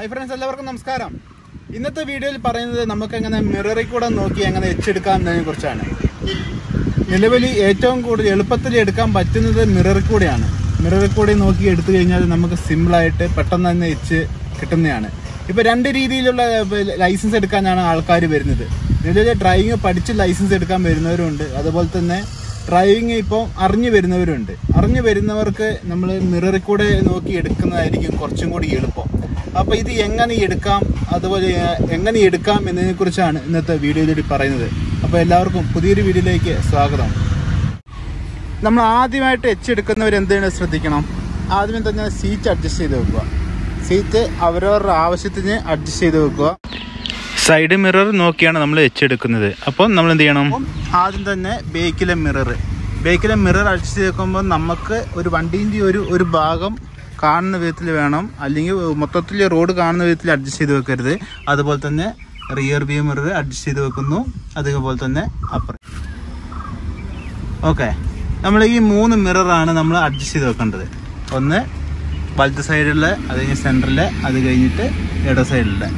Hi friends എല്ലാവർക്കും നമസ്കാരം. ഇന്നത്തെ വീഡിയോയിൽ പറയുന്നത് നമുക്ക് എങ്ങനെ മിററിൽ കൂടെ നോക്കി എങ്ങനെ എച്ചെടുക്കാം എന്നതിനെ കുറിച്ചാണ്. നിലവിൽ ഏറ്റവും കൂടുതൽ എളുപ്പത്തിൽ എടുക്കാൻ പറ്റുന്നത് മിററിൽ കൂടെയാണ്. മിററിൽ കൂടെ നോക്കി എടുത്തു കഴിഞ്ഞാൽ നമുക്ക് സിമ്പിളായിട്ട് പെട്ടെന്ന് തന്നെ എച്ച് കിട്ടുന്നതാണ്. ഇപ്പോൾ രണ്ട് രീതിയിലുള്ള ലൈസൻസ് എടുക്കാനാണ് ആൾക്കാർ വരുന്നത്. നിലവിൽ ഡ്രൈവിങ് പഠിച്ച് ലൈസൻസ് എടുക്കാൻ വരുന്നവരുണ്ട്. അതുപോലെ തന്നെ ഡ്രൈവിങ് ഇപ്പോൾ അറിഞ്ഞു വരുന്നവരുണ്ട്. അറിഞ്ഞു വരുന്നവർക്ക് നമ്മൾ മിററിൽ കൂടെ നോക്കി എടുക്കുന്നതായിരിക്കും കുറച്ചും കൂടി എളുപ്പം. അപ്പോൾ ഇത് എങ്ങനെ എടുക്കാം? അതുപോലെ എങ്ങനെ എടുക്കാം എന്നതിനെ കുറിച്ചാണ് ഇന്നത്തെ വീഡിയോയിലൂടെ പറയുന്നത്. അപ്പോൾ എല്ലാവർക്കും പുതിയൊരു വീഡിയോയിലേക്ക് സ്വാഗതം. നമ്മൾ ആദ്യമായിട്ട് എച്ച് എടുക്കുന്നവർ എന്താണ് ശ്രദ്ധിക്കണം? ആദ്യം തന്നെ സീറ്റ് അഡ്ജസ്റ്റ് ചെയ്ത് വെക്കുക. സീറ്റ് അവരവരുടെ ആവശ്യത്തിന് അഡ്ജസ്റ്റ് ചെയ്ത് വെക്കുക. സൈഡ് മിറർ നോക്കിയാണ് നമ്മൾ എച്ച് എടുക്കുന്നത്. അപ്പോൾ നമ്മൾ എന്ത് ചെയ്യണം? ആദ്യം തന്നെ ബേക്കിലെ മിറർ ബേക്കിലെ മിറർ അഡ്ജസ്റ്റ് വെക്കുമ്പോൾ നമുക്ക് ഒരു വണ്ടീന്റെ ഒരു ഒരു ഭാഗം കാണുന്ന വിധത്തിൽ വേണം. അല്ലെങ്കിൽ മൊത്തത്തിൽ റോഡ് കാണുന്ന വിധത്തിൽ അഡ്ജസ്റ്റ് ചെയ്ത് വെക്കരുത്. അതുപോലെ തന്നെ റിയർ വ്യൂ മിറർ അഡ്ജസ്റ്റ് ചെയ്ത് വെക്കുന്നു. അതുപോലെ തന്നെ അപ്പർ ഓക്കെ നമ്മൾ ഈ മൂന്ന് മിററാണ് നമ്മൾ അഡ്ജസ്റ്റ് ചെയ്ത് വെക്കേണ്ടത്. ഒന്ന് വലത്ത് സൈഡിലെ അത് കഴിഞ്ഞ് സെന്ററിലെ അത് കഴിഞ്ഞിട്ട് ഇട സൈഡിലെ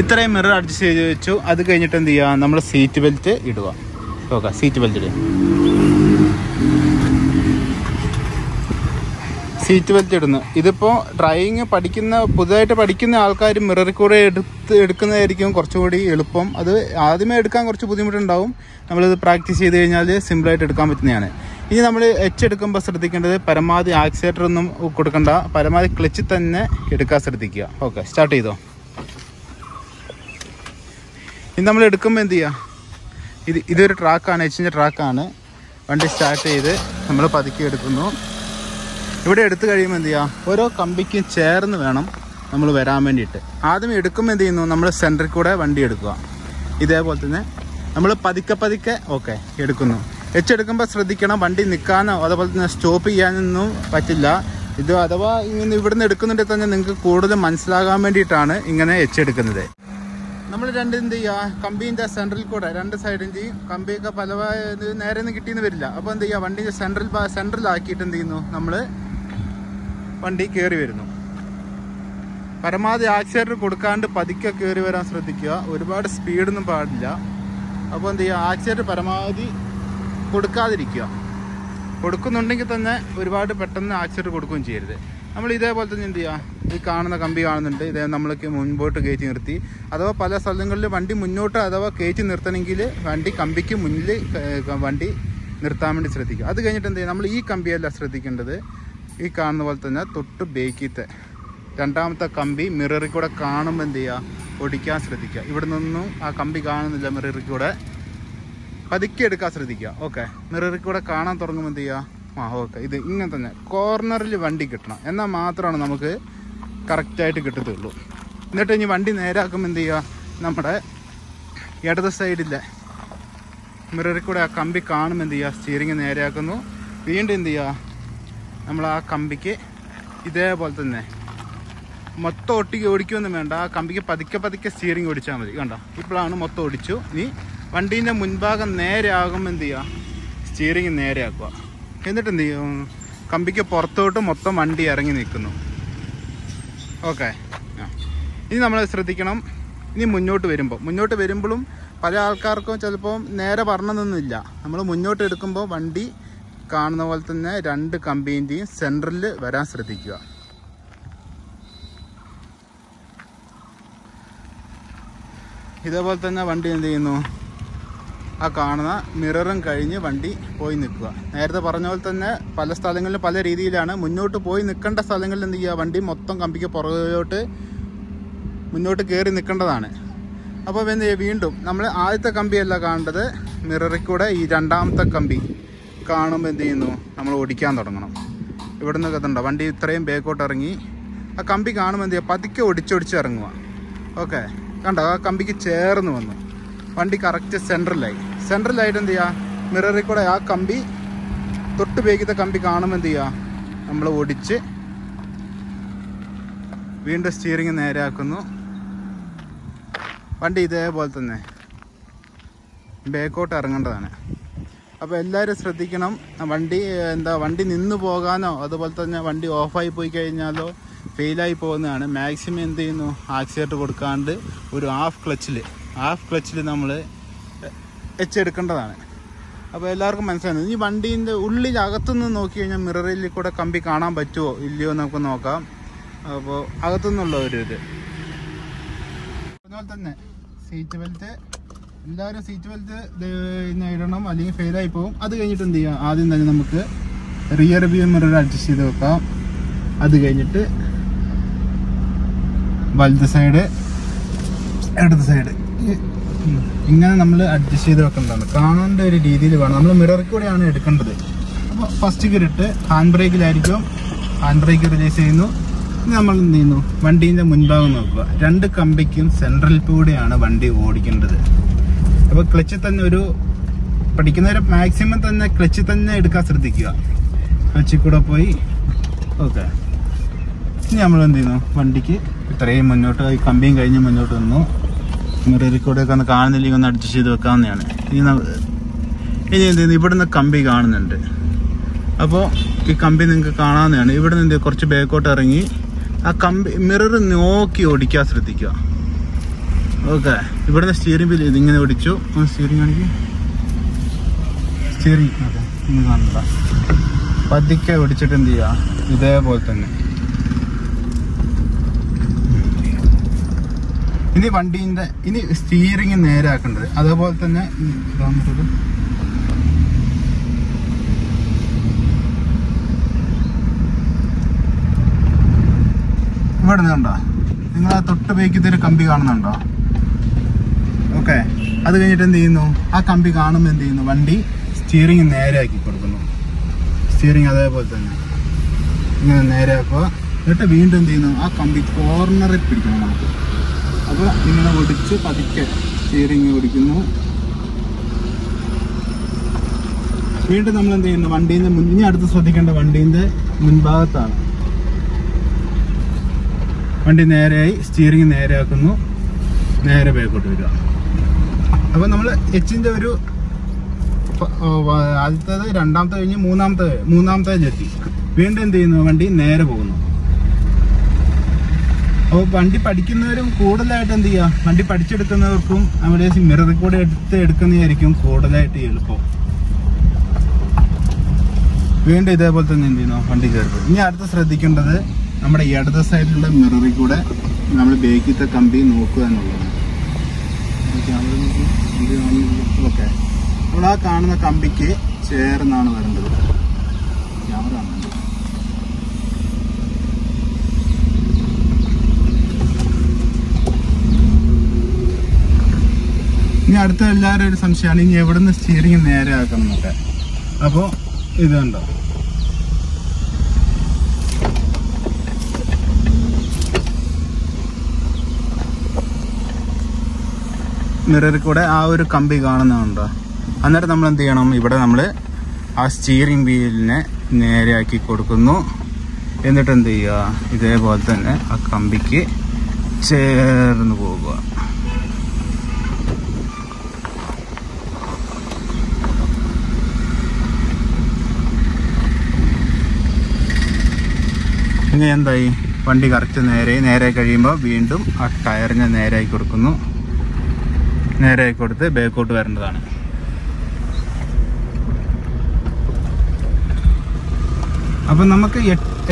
ഇത്രയും മിറർ അഡ്ജസ്റ്റ് ചെയ്ത് വെച്ചു. അത് കഴിഞ്ഞിട്ട് എന്ത് ചെയ്യുക? നമ്മൾ സീറ്റ് ബെൽറ്റ് ഇടുക. ഓക്കെ സീറ്റ് ബെൽറ്റ് ഇടുക. സീറ്റ് ബെൽറ്റ് ഇടുന്ന ഇതിപ്പോൾ ഡ്രൈവിങ് പഠിക്കുന്ന പുതുതായിട്ട് പഠിക്കുന്ന ആൾക്കാർ മിററിൽ കൂടെ എടുത്ത് എടുക്കുന്നതായിരിക്കും കുറച്ചുകൂടി എളുപ്പം. അത് ആദ്യമേ എടുക്കാൻ കുറച്ച് ബുദ്ധിമുട്ടുണ്ടാവും. നമ്മളിത് പ്രാക്ടീസ് ചെയ്ത് കഴിഞ്ഞാൽ സിമ്പിളായിട്ട് എടുക്കാൻ പറ്റുന്നതാണ്. ഇനി നമ്മൾ എച്ച് എടുക്കുമ്പോൾ ശ്രദ്ധിക്കേണ്ടത് പരമാവധി ആക്സിലേറ്റർ ഒന്നും കൊടുക്കണ്ട. പരമാവധി ക്ലച്ച് തന്നെ എടുക്കാൻ ശ്രദ്ധിക്കുക. ഓക്കെ സ്റ്റാർട്ട് ചെയ്തോ. ഇനി നമ്മൾ എടുക്കുമ്പോൾ എന്ത് ചെയ്യുക ഇത് ഇതൊരു ട്രാക്കാണ് എച്ചിന്റെ ട്രാക്കാണ് വണ്ടി സ്റ്റാർട്ട് ചെയ്ത് നമ്മൾ പതുക്കി എടുക്കുന്നു. ഇവിടെ എടുത്തു കഴിയുമ്പോൾ എന്ത് ചെയ്യുക ഓരോ കമ്പിക്കും ചേർന്ന് വേണം നമ്മൾ വരാൻ വേണ്ടിയിട്ട്. ആദ്യം എടുക്കുമ്പോൾ എന്ത് ചെയ്യുന്നു? നമ്മൾ സെന്ററിൽ കൂടെ വണ്ടി എടുക്കുക. ഇതേപോലെ തന്നെ നമ്മൾ പതുക്കെ പതുക്കെ ഓക്കെ എടുക്കുന്നു. എച്ചെടുക്കുമ്പോൾ ശ്രദ്ധിക്കണം വണ്ടി നിൽക്കാനോ അതേപോലെ തന്നെ സ്റ്റോപ്പ് ചെയ്യാനൊന്നും പറ്റില്ല. ഇത് അഥവാ ഇങ്ങനെ നിന്ന് എടുക്കുന്നുണ്ടെങ്കിൽ തന്നെ നിങ്ങൾക്ക് കൂടുതൽ മനസ്സിലാകാൻ വേണ്ടിയിട്ടാണ് ഇങ്ങനെ എച്ചെടുക്കുന്നത് നമ്മൾ രണ്ട് എന്ത് ചെയ്യുക? കമ്പീന്റെ സെൻട്രൽ കൂടെ രണ്ട് സൈഡിന്റെയും കമ്പിയൊക്കെ പല നേരെ നിന്ന് കിട്ടിയെന്ന് വരില്ല. അപ്പോൾ എന്ത് ചെയ്യുക? വണ്ടീന്റെ സെൻട്രൽ സെൻട്രലാക്കിയിട്ട് എന്ത് ചെയ്യുന്നു? നമ്മൾ വണ്ടി കയറി വരുന്നു. പരമാവധി ആക്സിലേറ്റർ കൊടുക്കാണ്ട് പതുക്കെ കയറി വരാൻ ശ്രദ്ധിക്കുക. ഒരുപാട് സ്പീഡൊന്നും പാടില്ല. അപ്പോൾ എന്ത് ചെയ്യുക? ആക്സിലേറ്റർ പരമാവധി കൊടുക്കാതിരിക്കുക. കൊടുക്കുന്നുണ്ടെങ്കിൽ തന്നെ ഒരുപാട് പെട്ടെന്ന് ആക്സിലേറ്റർ കൊടുക്കുകയും ചെയ്യരുത്. നമ്മൾ ഇതേപോലെ തന്നെ എന്ത് ചെയ്യുക? ഈ കാണുന്ന കമ്പി കാണുന്നുണ്ട്. ഇതേ നമ്മൾക്ക് മുൻപോട്ട് കയറ്റി നിർത്തി. അഥവാ പല സ്ഥലങ്ങളിൽ വണ്ടി മുന്നോട്ട് അഥവാ കയറ്റി നിർത്തണമെങ്കിൽ വണ്ടി കമ്പിക്ക് മുന്നിൽ വണ്ടി നിർത്താൻ വേണ്ടി ശ്രദ്ധിക്കുക. അത് കഴിഞ്ഞിട്ട് എന്ത് ചെയ്യുക? നമ്മൾ ഈ കമ്പിയല്ല ശ്രദ്ധിക്കേണ്ടത്. ഈ കാണുന്ന പോലെ തന്നെ തൊട്ട് ബേക്കിത്തെ രണ്ടാമത്തെ കമ്പി മിററിൽ കൂടെ കാണുമ്പോൾ എന്ത് ചെയ്യുക ഒടിക്കാൻ ശ്രദ്ധിക്കുക. ഇവിടെ നിന്നും ആ കമ്പി കാണുന്നില്ല മിററിൽ കൂടെ. പതുക്കെ എടുക്കാൻ ശ്രദ്ധിക്കുക. ഓക്കെ മിററിൽ കൂടെ കാണാൻ തുടങ്ങുമ്പോൾ എന്ത് ചെയ്യുക ആ ഓക്കെ ഇത് ഇങ്ങനെ തന്നെ. കോർണറിൽ വണ്ടി കിട്ടണം. എന്നാൽ മാത്രമാണ് നമുക്ക് കറക്റ്റായിട്ട് കിട്ടത്തുള്ളൂ. എന്നിട്ട് ഇനി വണ്ടി നേരാക്കുമ്പോൾ എന്ത് ചെയ്യുക നമ്മുടെ ഇടത് സൈഡിലെ മിററിൽ കൂടെ ആ കമ്പി കാണുമ്പോൾ എന്ത് ചെയ്യുക സ്റ്റിയറിങ് നേരെയാക്കുന്നു. വീണ്ടും എന്ത് ചെയ്യുക നമ്മൾ ആ കമ്പിക്ക് ഇതേപോലെ തന്നെ. മൊത്തം ഒട്ടിക്ക് ഓടിക്കൊന്നും വേണ്ട. ആ കമ്പിക്ക് പതുക്കെ പതുക്കെ സ്റ്റിയറിംഗ് ഓടിച്ചാൽ മതി. കണ്ടോ? ഇപ്പോഴാണ് മൊത്തം ഓടിച്ചു. ഇനി വണ്ടീന്റെ മുൻഭാഗം നേരെ ആകുമ്പോൾ എന്ത് ചെയ്യുക സ്റ്റിയറിംഗ് നേരെ ആക്കുക. എന്നിട്ട് എന്ത് ചെയ്യും? കമ്പിക്ക് പുറത്തോട്ട് മൊത്തം വണ്ടി ഇറങ്ങി നിൽക്കുന്നു. ഓക്കെ. ഇനി നമ്മൾ ശ്രദ്ധിക്കണം. ഇനി മുന്നോട്ട് വരുമ്പോൾ മുന്നോട്ട് വരുമ്പോഴും പല ആൾക്കാർക്കും ചിലപ്പോൾ നേരെ പറഞ്ഞതൊന്നുമില്ല നമ്മൾ മുന്നോട്ട് എടുക്കുമ്പോൾ വണ്ടി കാണുന്ന പോലെ തന്നെ രണ്ട് കമ്പീന്റെയും സെന്ററിൽ വരാൻ ശ്രദ്ധിക്കുക. ഇതേപോലെ തന്നെ വണ്ടി എന്ത് ചെയ്യുന്നു? ആ കാണുന്ന മിററും കഴിഞ്ഞ് വണ്ടി പോയി നിൽക്കുക. നേരത്തെ പറഞ്ഞ പോലെ തന്നെ പല സ്ഥലങ്ങളിലും പല രീതിയിലാണ് മുന്നോട്ട് പോയി നിൽക്കേണ്ട സ്ഥലങ്ങളിൽ എന്ത് ചെയ്യുക? വണ്ടി മൊത്തം കമ്പിക്ക് പുറകോട്ട് മുന്നോട്ട് കയറി നിൽക്കേണ്ടതാണ്. അപ്പോൾ എന്ത് വീണ്ടും നമ്മൾ ആദ്യത്തെ കമ്പിയല്ല കാണേണ്ടത്. മിററിൽ കൂടെ ഈ രണ്ടാമത്തെ കമ്പി. കാണുമ്പോൾ എന്ത് ചെയ്യുന്നു? നമ്മൾ ഓടിക്കാൻ തുടങ്ങണം. ഇവിടെ നിന്ന് വണ്ടി ഇത്രയും ബേക്കോട്ട് ഇറങ്ങി. ആ കമ്പി കാണുമ്പോൾ എന്ത് ചെയ്യുക പതുക്കെ ഒടിച്ചൊടിച്ച് ഇറങ്ങുക ഓക്കെ. കണ്ടോ? ആ കമ്പിക്ക് ചേർന്ന് വന്നു. വണ്ടി കറക്റ്റ് സെൻട്രലായി സെൻട്രലായിട്ട് എന്ത് ചെയ്യുക മിററിൽ കൂടെ ആ കമ്പി തൊട്ട് ബേക്കത്തെ കമ്പി കാണുമ്പോൾ എന്ത് ചെയ്യുക നമ്മൾ ഓടിച്ച് വീണ്ടും സ്റ്റിയറിംഗ് നേരെയാക്കുന്നു. വണ്ടി ഇതേപോലെ തന്നെ. ബേക്കോട്ട് ഇറങ്ങേണ്ടതാണ്. അപ്പോൾ എല്ലാവരും ശ്രദ്ധിക്കണം. വണ്ടി എന്താ വണ്ടി നിന്ന് പോകാനോ അതുപോലെ തന്നെ വണ്ടി ഓഫായി പോയി കഴിഞ്ഞാലോ ഫെയിലായി പോകുന്നതാണ്. മാക്സിമം എന്ത് ചെയ്യുന്നു? ആക്സിലേറ്റർ കൊടുക്കാണ്ട് ഒരു ഹാഫ് ക്ലച്ചിൽ ഹാഫ് ക്ലച്ചിൽ നമ്മൾ എച്ച് എടുക്കേണ്ടതാണ് അപ്പോൾ എല്ലാവർക്കും മനസ്സിലാകുന്നത് ഈ വണ്ടീന്റെ ഉള്ളിൽ അകത്തുനിന്ന് നോക്കി കഴിഞ്ഞാൽ മിററിൽ കൂടെ കമ്പി കാണാൻ പറ്റുമോ ഇല്ലയോ നമുക്ക് നോക്കാം. അപ്പോൾ അകത്തുനിന്നുള്ള ഒരു ഇത്. അതുപോലെ തന്നെ സീറ്റ് ബെൽറ്റ് എല്ലാവരും സീറ്റ് ബെൽറ്റ് ഇടണം അല്ലെങ്കിൽ ആയി പോകും അത് കഴിഞ്ഞിട്ട് എന്ത് ചെയ്യാം? ആദ്യം തന്നെ നമുക്ക് റിയർ വ്യൂ മിറർ അഡ്ജസ്റ്റ് ചെയ്ത് വെക്കാം. അത് കഴിഞ്ഞിട്ട് വലത് സൈഡ് ഇടത് സൈഡ് ഇങ്ങനെ നമ്മൾ അഡ്ജസ്റ്റ് ചെയ്ത് വെക്കേണ്ടതാണ്. കാണേണ്ട ഒരു രീതിയിൽ വേണം. നമ്മൾ മിററിൽ കൂടെയാണ് എടുക്കേണ്ടത്. അപ്പോൾ ഫസ്റ്റ് ഗിരിട്ട് ഹാൻഡ് ബ്രേക്കിലായിരിക്കും ഹാൻഡ് ബ്രേക്ക് റിലീസ് ചെയ്യുന്നു. ഇനി നമ്മൾ എന്ത് ചെയ്യുന്നു? വണ്ടീന്റെ മുൻഭാഗം നോക്കുക. രണ്ട് കമ്പിക്കും സെൻട്രൽ കൂടെയാണ് വണ്ടി ഓടിക്കേണ്ടത്. അപ്പോൾ ക്ലച്ച് തന്നെ ഒരു പഠിക്കുന്നവരെ മാക്സിമം തന്നെ ക്ലച്ച് തന്നെ എടുക്കാൻ ശ്രദ്ധിക്കുക. ക്ലച്ചിൽ കൂടെ പോയി. ഓക്കെ ഇനി നമ്മൾ എന്ത് ചെയ്യുന്നു? വണ്ടിക്ക് ഇത്രയും മുന്നോട്ട് ഈ കമ്പിയും കഴിഞ്ഞ് മുന്നോട്ട് വന്നു. മിററിൽ കൂടെ ഒക്കെ ഒന്ന് കാണുന്നില്ലെങ്കിൽ ഒന്ന് അഡ്ജസ്റ്റ് ചെയ്ത് വെക്കാവുന്നതാണ്. ഇനി ഇനി എന്ത് ചെയ്യുന്നു? ഇവിടുന്ന് കമ്പി കാണുന്നുണ്ട്. അപ്പോൾ ഈ കമ്പി നിങ്ങൾക്ക് കാണാവുന്നതാണ്. ഇവിടെ നിന്ന് കുറച്ച് ബാക്കോട്ട് ഇറങ്ങി ആ കമ്പി മിറർ നോക്കി ഓടിക്കാൻ ശ്രദ്ധിക്കുക. ഓക്കെ ഇവിടുന്ന് സ്റ്റിയറിംഗ് വീൽ ഇതിങ്ങനെ ഓടിച്ചു. സ്റ്റിയറിംഗ് ആണെങ്കിൽ സ്റ്റിയറിംഗ് അതെ ഇന്ന് കാണണ്ട പതുക്കെ ഓടിച്ചിട്ട് എന്ത് ചെയ്യുക ഇതേപോലെ തന്നെ. ഇനി വണ്ടീന്റെ ഇനി സ്റ്റിയറിംഗ് നേരാക്കേണ്ടത് അതേപോലെ തന്നെ ഇവിടെ നിന്നുണ്ടോ നിങ്ങൾ ആ തൊട്ട് ബേക്കിത്തൊരു കമ്പി കാണുന്നുണ്ടോ? ഓക്കെ അത് കഴിഞ്ഞിട്ട് എന്ത് ചെയ്യുന്നു? ആ കമ്പി കാണുമ്പോൾ എന്ത് ചെയ്യുന്നു? വണ്ടി സ്റ്റിയറിംഗ് നേരെയാക്കി കൊടുക്കുന്നു. സ്റ്റിയറിങ് അതേപോലെ തന്നെ. ഇങ്ങനെ നേരെയാക്കുക എന്നിട്ട് വീണ്ടും എന്ത് ചെയ്യുന്നു? ആ കമ്പി കോർണറിൽ പിടിക്കണം നമുക്ക്. അപ്പോൾ ഇങ്ങനെ ഒടിച്ച് പതുക്കെ സ്റ്റിയറിങ് ഓടിക്കുന്നു. വീണ്ടും നമ്മൾ എന്ത് ചെയ്യുന്നു? വണ്ടീന്റെ മുൻ ഇനി അടുത്ത് ശ്രദ്ധിക്കേണ്ട വണ്ടീന്റെ മുൻഭാഗത്താണ്. വണ്ടി നേരെയായി സ്റ്റിയറിങ് നേരെയാക്കുന്നു. നേരെ ബേക്കോട്ട് വരിക. അപ്പോൾ നമ്മൾ എച്ചിന്റെ ഒരു ആദ്യത്തേത് രണ്ടാമത്തെ കഴിഞ്ഞ് മൂന്നാമത്തെ മൂന്നാമത്തെ വീണ്ടും എന്ത് ചെയ്യുന്നു? വണ്ടി നേരെ പോകുന്നു. അപ്പോൾ വണ്ടി പഠിക്കുന്നവരും കൂടുതലായിട്ട് എന്ത് ചെയ്യുക വണ്ടി പഠിച്ചെടുക്കുന്നവർക്കും അവിടെ മിറർ കൂടെ എടുത്ത് എടുക്കുന്നതായിരിക്കും കൂടുതലായിട്ട് എളുപ്പം. വീണ്ടും ഇതേപോലെ തന്നെ എന്ത് ചെയ്യുന്നു? വണ്ടി കയറും ഇനി അടുത്ത് ശ്രദ്ധിക്കേണ്ടത് നമ്മുടെ ഇടത് സൈഡിലുള്ള മിററിൽ കൂടെ നമ്മൾ ബേക്കിത്തെ കമ്പി നോക്കുക എന്നുള്ളതാണ്. ഓക്കെ. നമ്മൾ ആ കാണുന്ന കമ്പിക്ക് ചേർന്നാണ് വരേണ്ടത്. ക്യാമറ ഇനി അടുത്ത എല്ലാവരും ഒരു സംശയമാണ്. ഇനി എവിടെ നിന്ന് സ്റ്റിയറിങ് നേരെ ആക്കണം എന്നൊക്കെ. അപ്പോൾ ഇത് കണ്ടോ? മിററിൽ കൂടെ ആ ഒരു കമ്പി കാണുന്നുണ്ടോ അന്നേരം നമ്മൾ എന്ത് ചെയ്യണം? ഇവിടെ നമ്മൾ ആ സ്റ്റിയറിംഗ് വീലിനെ നേരെയാക്കി കൊടുക്കുന്നു. എന്നിട്ട് എന്ത് ചെയ്യുക? ഇതേപോലെ തന്നെ ആ കമ്പിക്ക് ചേർന്ന് പോകുക. ഇനി എന്തായി? വണ്ടി കറക്റ്റ് നേരെ നേരെ കഴിയുമ്പോൾ വീണ്ടും ആ ടയറിനെ നേരെയായി കൊടുക്കുന്നു. നേരെയായി കൊടുത്ത് ബേക്കോട്ട് വരേണ്ടതാണ്. അപ്പം നമുക്ക്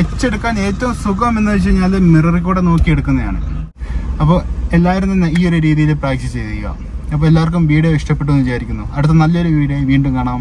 എച്ച് എടുക്കാൻ ഏറ്റവും സുഖം എന്ന് വെച്ച് കഴിഞ്ഞാൽ മിററിൽ കൂടെ നോക്കി എടുക്കുന്നതാണ്. അപ്പോൾ എല്ലാവരും തന്നെ ഈ ഒരു രീതിയിൽ പ്രാക്ടീസ് ചെയ്യുക. അപ്പോൾ എല്ലാവർക്കും വീഡിയോ ഇഷ്ടപ്പെട്ടു എന്ന് വിചാരിക്കുന്നു. അടുത്ത നല്ലൊരു വീഡിയോ വീണ്ടും കാണാം.